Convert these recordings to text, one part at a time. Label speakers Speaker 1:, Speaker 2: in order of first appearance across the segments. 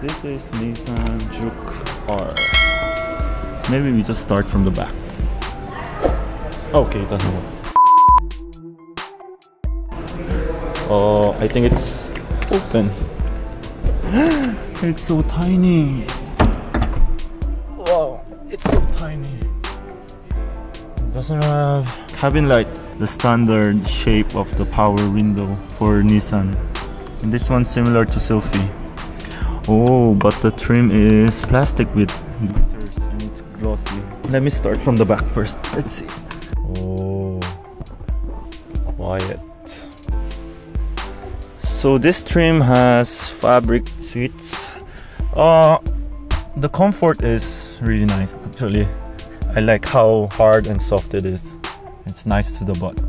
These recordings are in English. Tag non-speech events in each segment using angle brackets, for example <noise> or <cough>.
Speaker 1: this is Nissan Juke R. Maybe we just start from the back. Okay, it doesn't work. Oh, I think it's open. <gasps> it's so tiny. Wow, it's so tiny. It doesn't have cabin light, the standard shape of the power window for Nissan. And this one's similar to Sylphy. Oh, but the trim is plastic with glitters and it's glossy. Let me start from the back first. Let's see. Oh, quiet. So this trim has fabric seats. Uh, the comfort is really nice. Actually, I like how hard and soft it is. It's nice to the butt.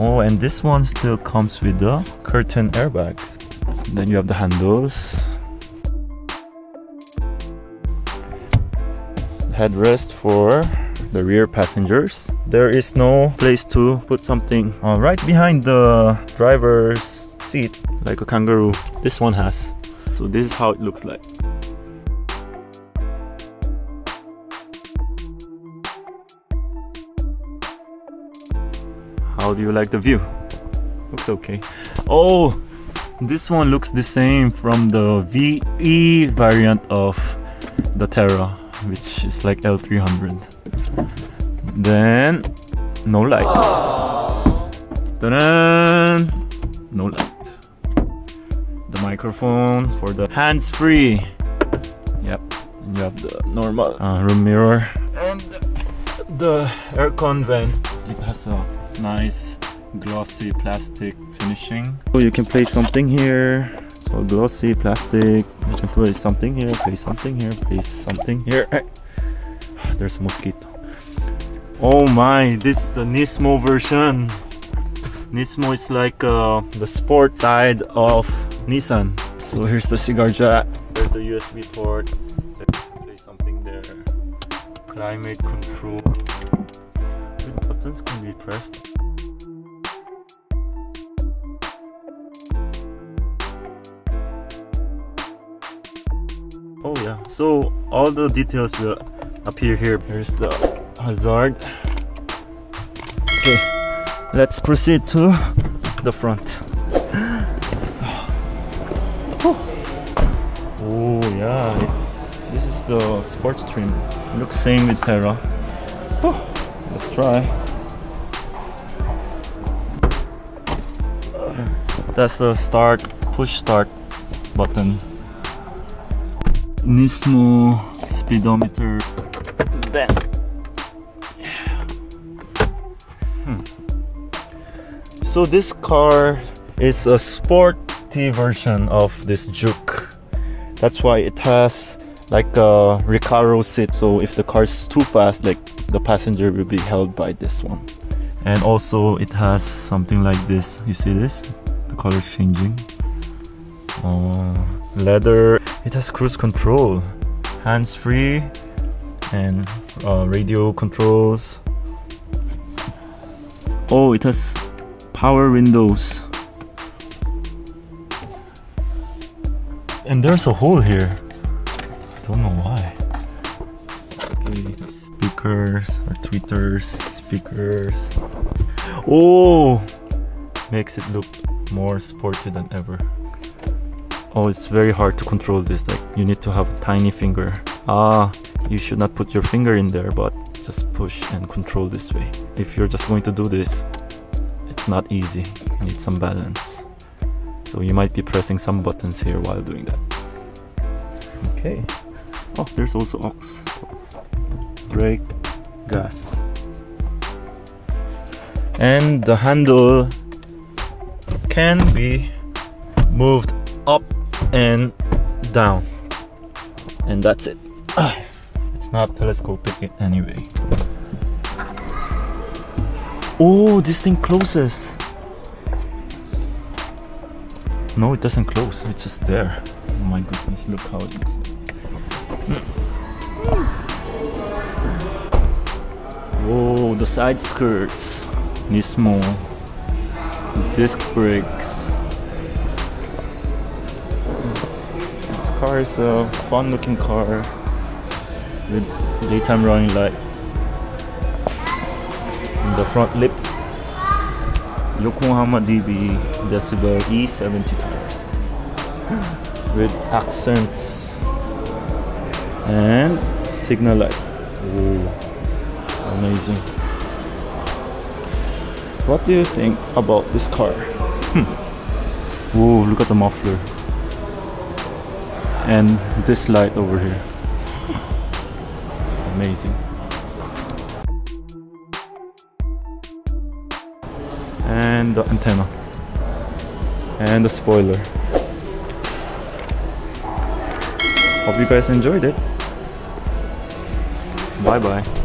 Speaker 1: Oh, and this one still comes with the curtain airbag. Then you have the handles. Headrest for the rear passengers. There is no place to put something uh, right behind the driver's seat like a kangaroo. This one has. So this is how it looks like. How do you like the view? Looks okay. Oh this one looks the same from the VE variant of the Terra which is like L300 then no light. Ta-da! no light. The microphone for the hands-free yep you have the normal. uh, room mirror. And the aircon vent. It has a nice glossy plastic finishing. So you can place something here so glossy plastic you can place something here place something here place something here <laughs> there's a mosquito oh my this is the nismo version nismo is like uh, the sport side of Nissan. So here's the cigar jack. There's a USB port. Place something there. Climate control. Buttons can be pressed? Oh yeah, so all the details will appear here. Here's the hazard. Okay, let's proceed to the front. Oh yeah, this is the sports trim. Looks same with Terra. Let's try. That's the start, push start button. Nismo speedometer. Then. Hmm. So this car is a sporty version of this Juke. That's why it has like a Recaro seat. So if the car is too fast like the passenger will be held by this one. And also it has something like this. You see this? The color changing. Uh, leather it has cruise control hands-free and uh, radio controls oh it has power windows And there's a hole here. I don't know why. Okay, speakers or tweeters, speakers. Oh, makes it look more sporty than ever. Oh, it's very hard to control this. Like you need to have a tiny finger. Ah, you should not put your finger in there, but just push and control this way. If you're just going to do this, it's not easy. You need some balance so you might be pressing some buttons here while doing that okay oh there's also aux brake gas and the handle can be moved up and down and that's it <sighs> it's not telescopic anyway oh this thing closes no, it doesn't close. It's just there. Oh my goodness, look how it looks. Oh, the side skirts. Nismo. Disc brakes. Car is a fun looking car with daytime running light in the front lip Yokohama DB Decibel E70 tires <gasps> with accents and signal light. Ooh, amazing. What do you think about this car? Hmm. Whoa, look at the muffler. And this light over here. Amazing. And the antenna. And the spoiler. Hope you guys enjoyed it. Bye bye.